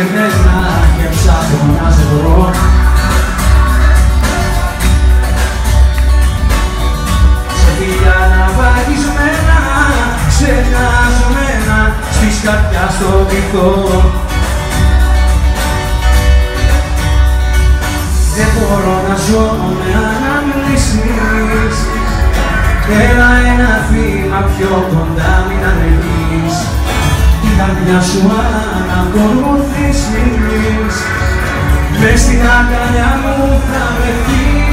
εμένα και ψάχνω να σε βρω Σε φιλιά να βαγισμένα, ξεχασμένα στη σκαρπιά στο βυθό Δεν μπορώ να ζω με αναμνήσεις Έλα ένα βήμα πιο κοντά μην ανεβείς Την καρδιά σου ανακολουθήσεις Μες στην αγκαλιά μου θα βρεθείς